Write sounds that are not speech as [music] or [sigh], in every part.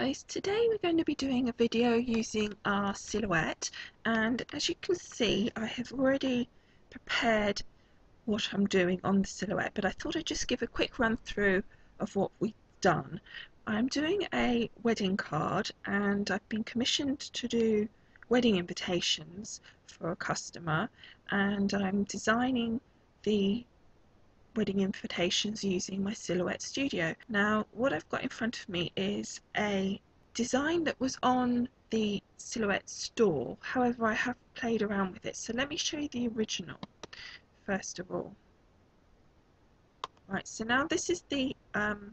guys, today we're going to be doing a video using our silhouette and as you can see I have already prepared what I'm doing on the silhouette but I thought I'd just give a quick run through of what we've done. I'm doing a wedding card and I've been commissioned to do wedding invitations for a customer and I'm designing the wedding invitations using my Silhouette Studio. Now what I've got in front of me is a design that was on the Silhouette store however I have played around with it so let me show you the original first of all. Right so now this is the um,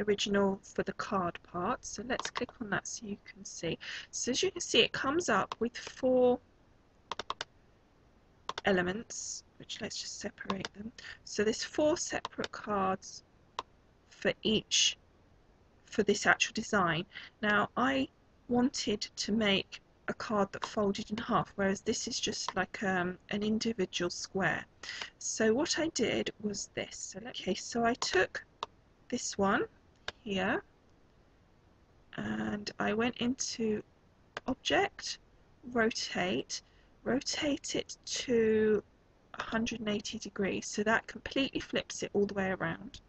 original for the card part so let's click on that so you can see. So as you can see it comes up with four elements which let's just separate them. So there's four separate cards for each for this actual design. Now I wanted to make a card that folded in half whereas this is just like um, an individual square. So what I did was this. So, okay, so I took this one here and I went into object, rotate, rotate it to 180 degrees so that completely flips it all the way around.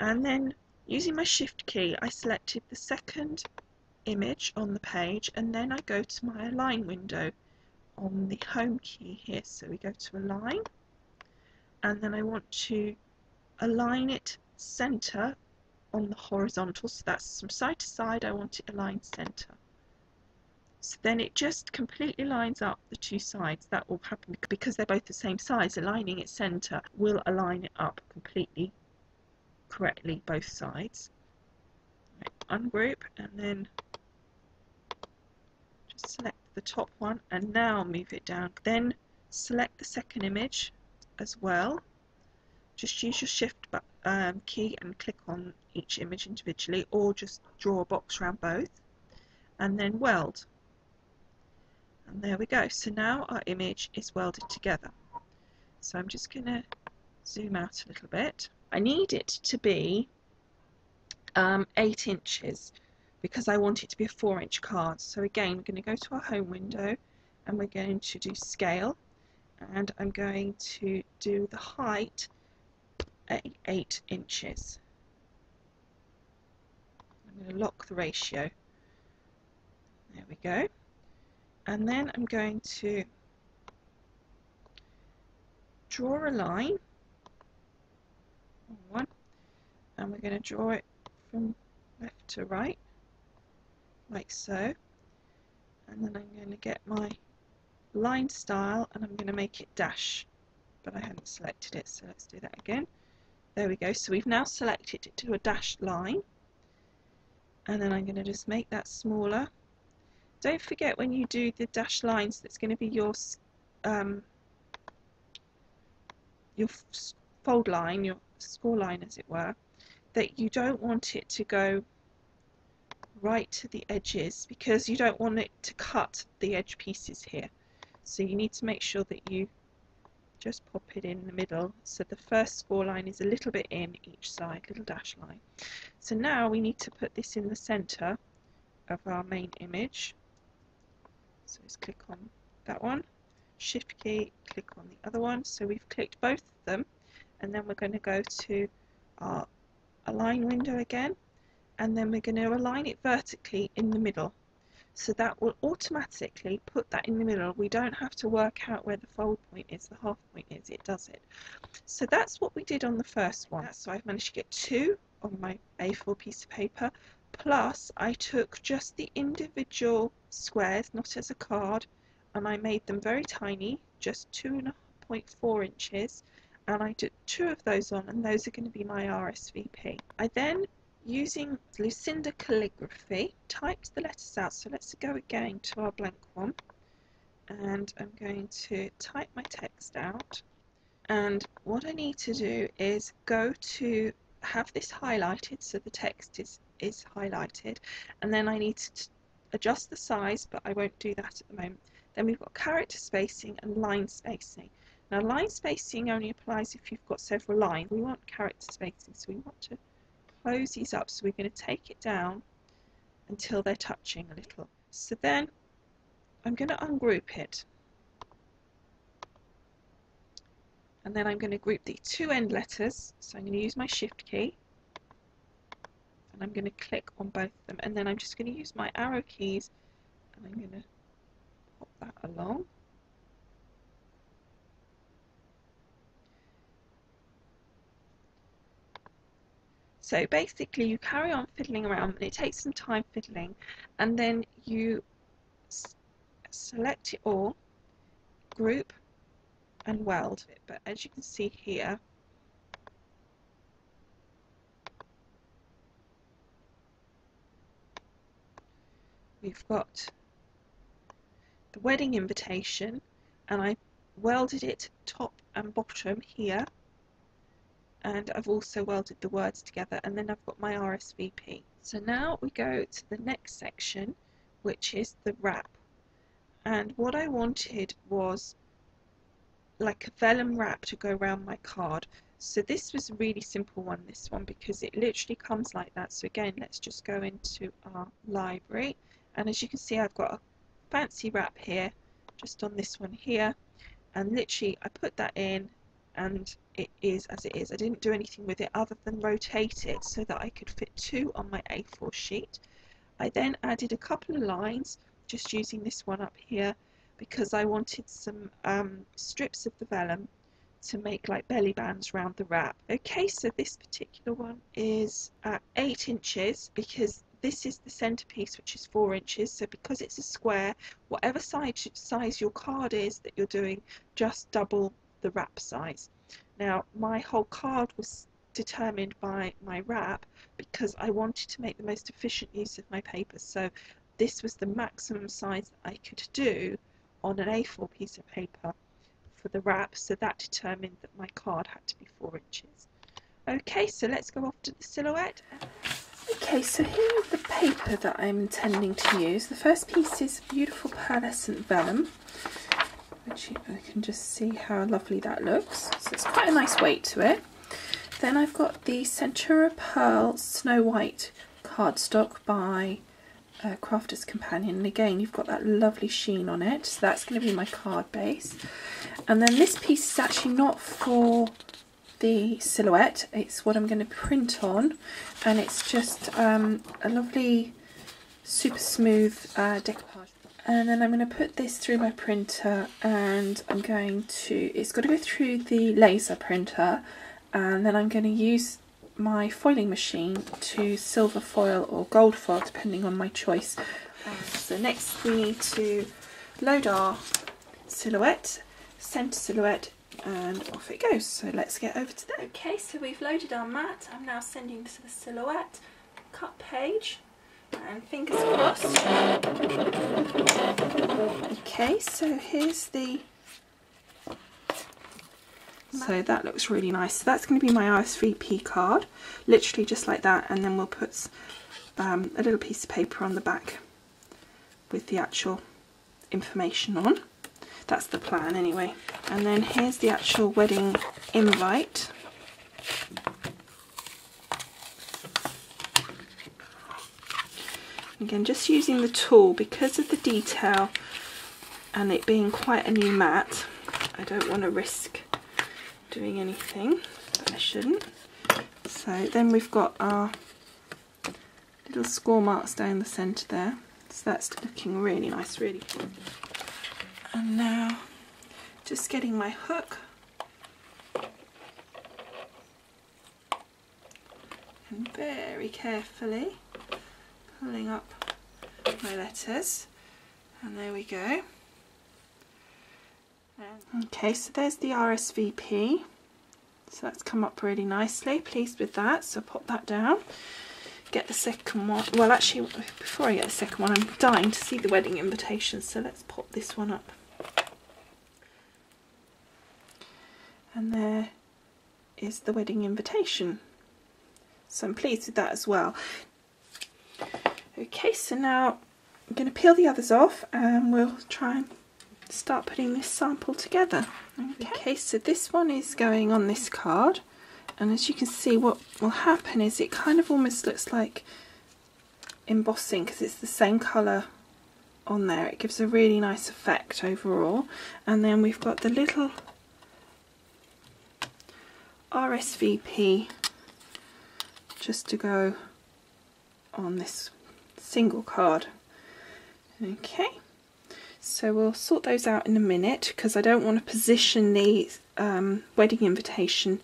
And then using my shift key I selected the second image on the page and then I go to my align window on the home key here. So we go to align and then I want to align it center on the horizontal. So that's from side to side I want it aligned center so then it just completely lines up the two sides. That will happen because they're both the same size. Aligning its centre will align it up completely correctly both sides. Right, ungroup and then just select the top one and now move it down. Then select the second image as well. Just use your shift um, key and click on each image individually or just draw a box around both and then weld and there we go. So now our image is welded together. So I'm just going to zoom out a little bit. I need it to be um, 8 inches because I want it to be a 4 inch card. So again we're going to go to our home window and we're going to do scale. And I'm going to do the height at 8 inches. I'm going to lock the ratio. There we go and then I'm going to draw a line. One. And we're going to draw it from left to right like so. And then I'm going to get my line style and I'm going to make it dash. But I haven't selected it so let's do that again. There we go. So we've now selected it to a dashed line. And then I'm going to just make that smaller don't forget when you do the dashed lines that's going to be your um, your fold line, your score line as it were, that you don't want it to go right to the edges because you don't want it to cut the edge pieces here. So you need to make sure that you just pop it in the middle so the first score line is a little bit in each side, little dash line. So now we need to put this in the center of our main image so let's click on that one, shift key, click on the other one. So we've clicked both of them and then we're going to go to our align window again and then we're going to align it vertically in the middle. So that will automatically put that in the middle. We don't have to work out where the fold point is, the half point is, it does it. So that's what we did on the first one. So I've managed to get two on my A4 piece of paper Plus I took just the individual squares, not as a card, and I made them very tiny, just 2.4 inches, and I did two of those on, and those are going to be my RSVP. I then, using Lucinda calligraphy, typed the letters out. So let's go again to our blank one, and I'm going to type my text out. And what I need to do is go to have this highlighted so the text is is highlighted and then I need to adjust the size but I won't do that at the moment. Then we've got character spacing and line spacing. Now line spacing only applies if you've got several lines. We want character spacing so we want to close these up so we're going to take it down until they're touching a little. So then I'm going to ungroup it. And then I'm going to group the two end letters. So I'm going to use my shift key. And I'm going to click on both of them. And then I'm just going to use my arrow keys. And I'm going to pop that along. So basically you carry on fiddling around and it takes some time fiddling and then you select it all, group and weld it. But as you can see here, we've got the wedding invitation and I welded it top and bottom here. And I've also welded the words together and then I've got my RSVP. So now we go to the next section which is the wrap. And what I wanted was like a vellum wrap to go around my card. So this was a really simple one this one because it literally comes like that. So again let's just go into our library and as you can see I've got a fancy wrap here just on this one here and literally I put that in and it is as it is. I didn't do anything with it other than rotate it so that I could fit two on my A4 sheet. I then added a couple of lines just using this one up here because I wanted some um, strips of the vellum to make like belly bands around the wrap. Okay, so this particular one is at 8 inches because this is the centerpiece which is 4 inches so because it's a square whatever size, size your card is that you're doing just double the wrap size. Now my whole card was determined by my wrap because I wanted to make the most efficient use of my paper so this was the maximum size that I could do on an A4 piece of paper for the wrap so that determined that my card had to be 4 inches. Okay so let's go off to the silhouette. Okay, so here is the paper that I'm intending to use. The first piece is beautiful pearlescent vellum which you can just see how lovely that looks. So it's quite a nice weight to it. Then I've got the Centura Pearl Snow White cardstock by uh, Crafter's Companion. And again, you've got that lovely sheen on it. So that's going to be my card base. And then this piece is actually not for the silhouette. It's what I'm going to print on. And it's just um, a lovely, super smooth uh, decoupage and then I'm going to put this through my printer and I'm going to, it's got to go through the laser printer and then I'm going to use my foiling machine to silver foil or gold foil depending on my choice. so next we need to load our silhouette, centre silhouette and off it goes. So let's get over to that. Okay, so we've loaded our mat. I'm now sending to the silhouette cut page and fingers crossed. Okay, so here's the so that looks really nice. So that's going to be my RSVP card, literally just like that, and then we'll put um, a little piece of paper on the back with the actual information on. That's the plan anyway. And then here's the actual wedding invite. Again, just using the tool because of the detail and it being quite a new mat, I don't want to risk doing anything that I shouldn't. So then we've got our little score marks down the centre there. So that's looking really nice, really. And now just getting my hook. And very carefully pulling up my letters. And there we go. Okay so there's the RSVP so that's come up really nicely. Pleased with that. So pop that down. Get the second one. Well actually before I get the second one I'm dying to see the wedding invitation. So let's pop this one up and there is the wedding invitation so I'm pleased with that as well Okay, so now I'm going to peel the others off and we'll try and start putting this sample together. Okay. okay, so this one is going on this card and as you can see what will happen is it kind of almost looks like embossing because it's the same colour on there. It gives a really nice effect overall. And then we've got the little RSVP just to go on this single card. Okay, so we'll sort those out in a minute because I don't want to position the um, wedding invitation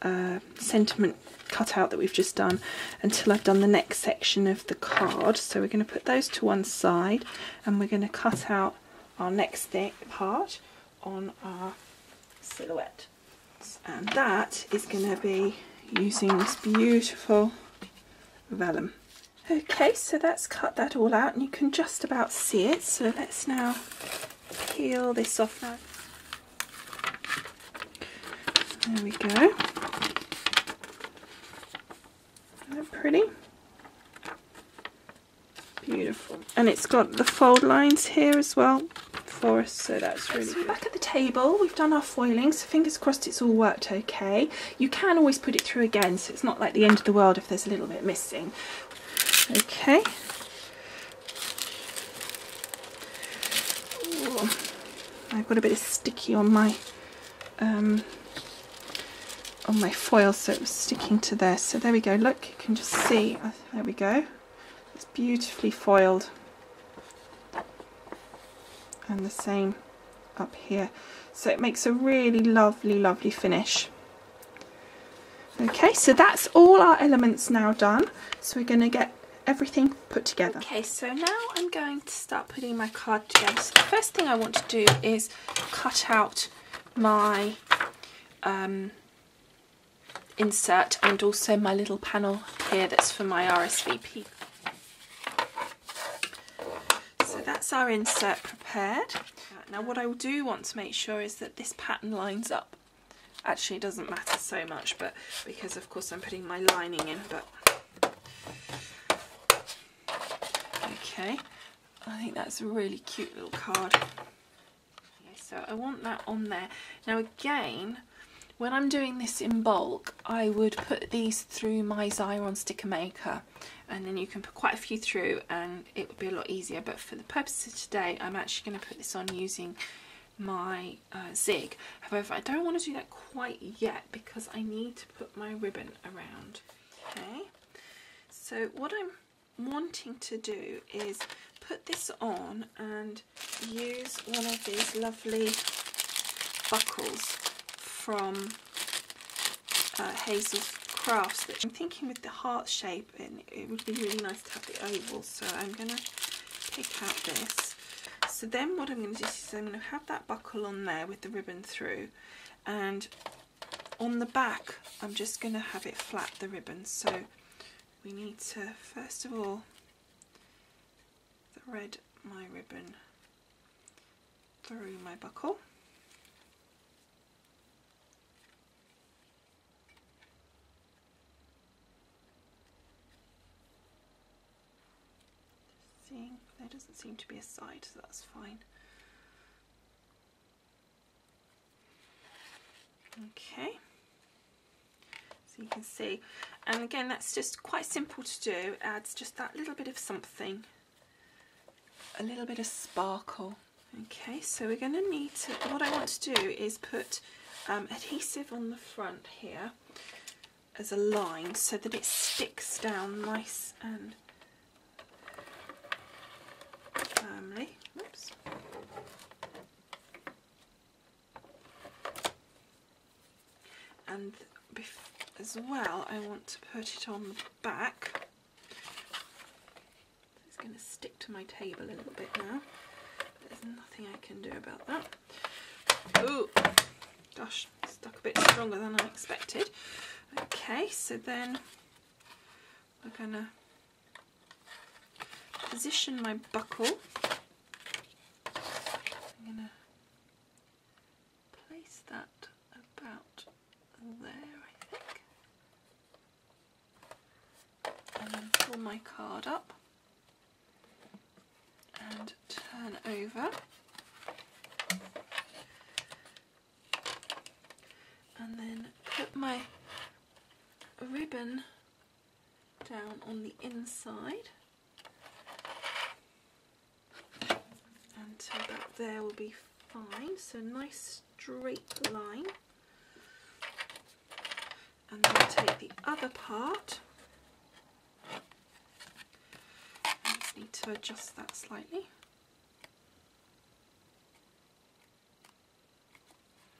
uh, sentiment cutout that we've just done until I've done the next section of the card. So we're going to put those to one side and we're going to cut out our next part on our silhouette. And that is going to be using this beautiful vellum. Okay, so that's cut that all out and you can just about see it. So let's now peel this off now. There we go. Isn't that pretty? Beautiful. And it's got the fold lines here as well for us, so that's really so good. back at the table, we've done our foiling, so fingers crossed it's all worked okay. You can always put it through again, so it's not like the end of the world if there's a little bit missing. Okay. Ooh. I've got a bit of sticky on my um, on my foil so it was sticking to there so there we go look you can just see uh, there we go it's beautifully foiled and the same up here. So it makes a really lovely lovely finish. Okay so that's all our elements now done. So we're going to get everything put together. Okay so now I'm going to start putting my card together. So the first thing I want to do is cut out my um, insert and also my little panel here that's for my RSVP. So that's our insert prepared. Uh, now what I do want to make sure is that this pattern lines up. Actually it doesn't matter so much but because of course I'm putting my lining in but okay I think that's a really cute little card. Okay, so I want that on there. Now again when I'm doing this in bulk, I would put these through my Xyron sticker maker and then you can put quite a few through and it would be a lot easier. But for the purposes of today, I'm actually going to put this on using my uh, zig. However, I don't want to do that quite yet because I need to put my ribbon around. Okay, so what I'm wanting to do is put this on and use one of these lovely buckles from uh, Hazel's Crafts that I'm thinking with the heart shape and it would be really nice to have the oval. So I'm going to pick out this. So then what I'm going to do is I'm going to have that buckle on there with the ribbon through and on the back I'm just going to have it flat the ribbon. So we need to first of all thread my ribbon through my buckle seeing there doesn't seem to be a side so that's fine. Okay. So you can see. And again that's just quite simple to do. Adds just that little bit of something. A little bit of sparkle. Okay so we're going to need to what I want to do is put um, adhesive on the front here as a line so that it sticks down nice and And as well, I want to put it on the back. It's going to stick to my table a little bit now. There's nothing I can do about that. Oh, gosh, stuck a bit stronger than I expected. Okay, so then we're going to position my buckle. side. And so that there will be fine. So nice straight line. And then take the other part. I just need to adjust that slightly.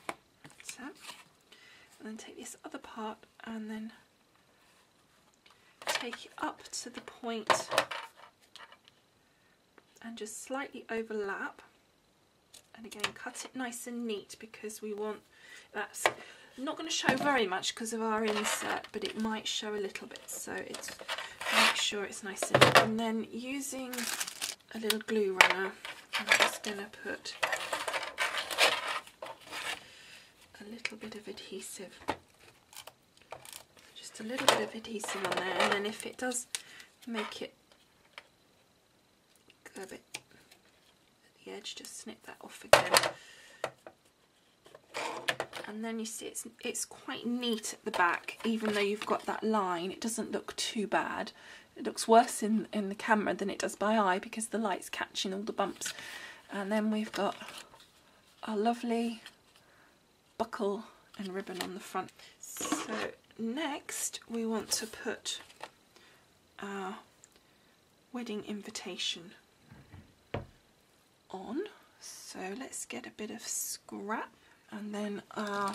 Like so and then take this other part and then take it up to the point and just slightly overlap. And again cut it nice and neat because we want that's not going to show very much because of our insert but it might show a little bit. So it's make sure it's nice and neat. And then using a little glue runner I'm just going to put a little bit of adhesive just a little bit of adhesive on there and then if it does make it go a bit at the edge just snip that off again. And then you see it's it's quite neat at the back even though you've got that line it doesn't look too bad. It looks worse in in the camera than it does by eye because the light's catching all the bumps. And then we've got our lovely buckle and ribbon on the front. So next we want to put our wedding invitation on. So let's get a bit of scrap and then our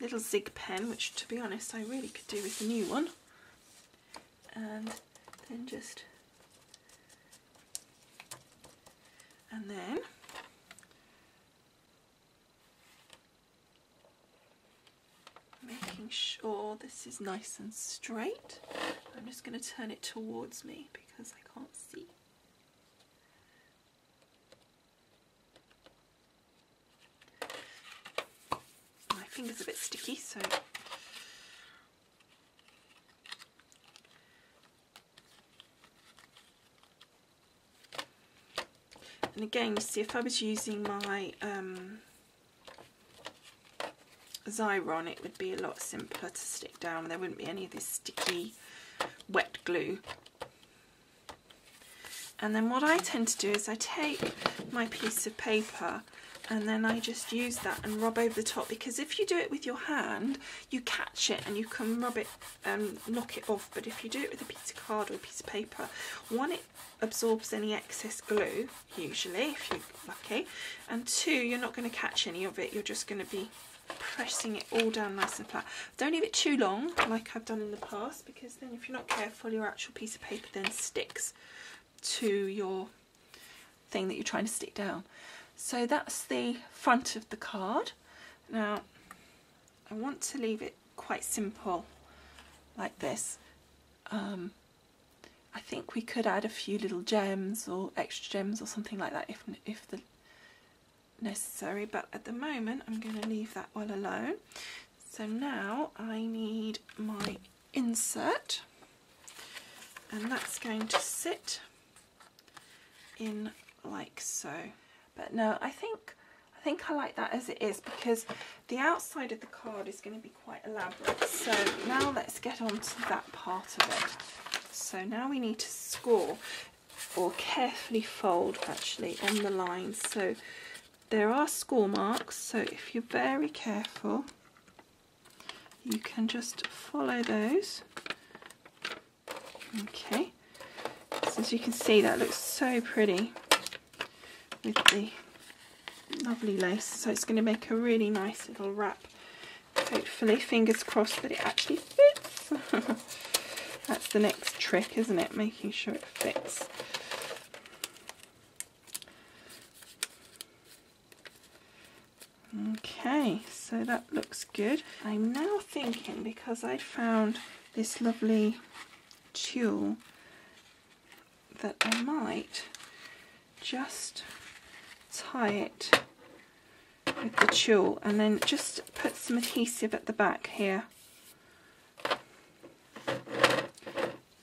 little zig pen which to be honest I really could do with a new one. And then just and then making sure this is nice and straight. I'm just going to turn it towards me because I can't see. My finger's a bit sticky, so. And again you see if I was using my um, Xyron it would be a lot simpler to stick down. There wouldn't be any of this sticky wet glue. And then what I tend to do is I take my piece of paper and then I just use that and rub over the top because if you do it with your hand you catch it and you can rub it and knock it off. But if you do it with a piece of card or a piece of paper one it absorbs any excess glue usually if you're lucky. And two you're not going to catch any of it. You're just going to be pressing it all down nice and flat don't leave it too long like I've done in the past because then if you're not careful your actual piece of paper then sticks to your thing that you're trying to stick down so that's the front of the card. Now, I want to leave it quite simple like this. Um, I think we could add a few little gems or extra gems or something like that if, if the necessary but at the moment I'm going to leave that well alone so now I need my insert and that's going to sit in like so but no, I think I think I like that as it is because the outside of the card is going to be quite elaborate. So now let's get on to that part of it. So now we need to score or carefully fold actually on the lines. So there are score marks, so if you're very careful, you can just follow those. Okay, so as you can see that looks so pretty with the lovely lace. So it's going to make a really nice little wrap. Hopefully, fingers crossed that it actually fits. [laughs] That's the next trick, isn't it? Making sure it fits. Okay, so that looks good. I'm now thinking, because I found this lovely tulle, that I might just tie it with the tulle and then just put some adhesive at the back here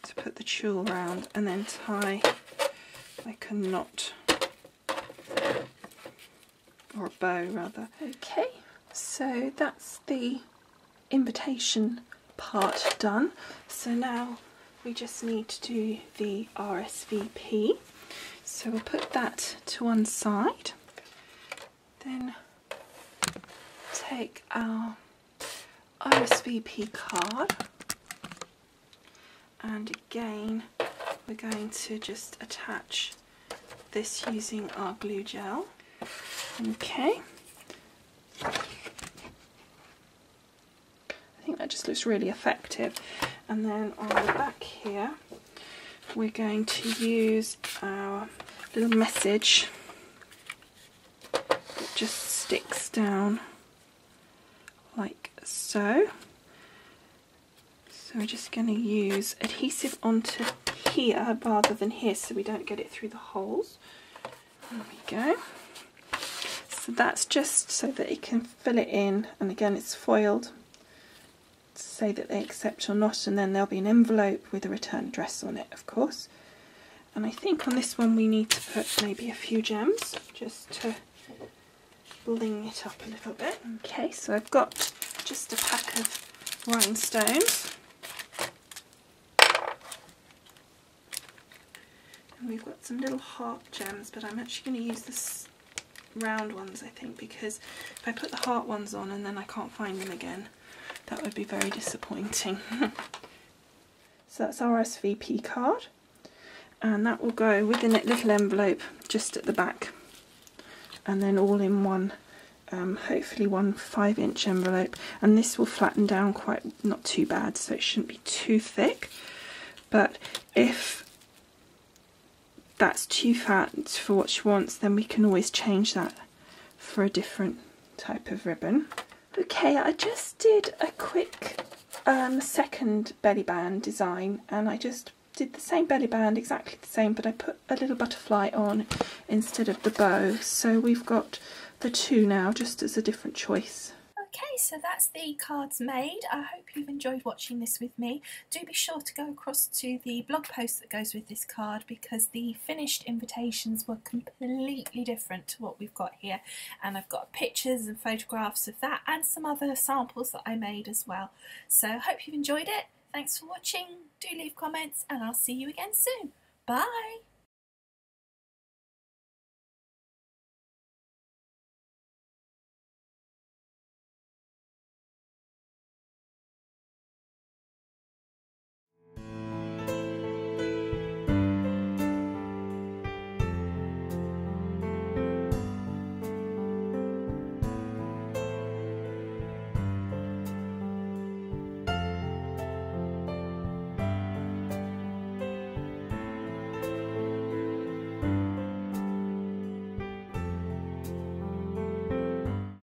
to put the tulle around and then tie like a knot or a bow rather. Okay, so that's the invitation part done. So now we just need to do the RSVP. So we'll put that to one side then take our RSVP card and again we're going to just attach this using our glue gel okay I think that just looks really effective and then on the back here we're going to use our little message that just sticks down like so so we're just going to use adhesive onto here rather than here so we don't get it through the holes. There we go. So that's just so that it can fill it in and again it's foiled to say that they accept or not and then there'll be an envelope with a return address on it of course. And I think on this one we need to put maybe a few gems just to bling it up a little bit. Okay, so I've got just a pack of rhinestones And we've got some little heart gems, but I'm actually going to use this round ones, I think, because if I put the heart ones on and then I can't find them again, that would be very disappointing. [laughs] so that's our SVP card, and that will go within a little envelope just at the back, and then all in one um, hopefully one 5 inch envelope. And this will flatten down quite not too bad so it shouldn't be too thick. But if that's too fat for what she wants, then we can always change that for a different type of ribbon. Okay, I just did a quick um, second belly band design and I just did the same belly band, exactly the same, but I put a little butterfly on instead of the bow. So we've got the two now, just as a different choice. Okay, so that's the cards made. I hope you've enjoyed watching this with me. Do be sure to go across to the blog post that goes with this card because the finished invitations were completely different to what we've got here. And I've got pictures and photographs of that and some other samples that I made as well. So I hope you've enjoyed it. Thanks for watching. Do leave comments and I'll see you again soon. Bye!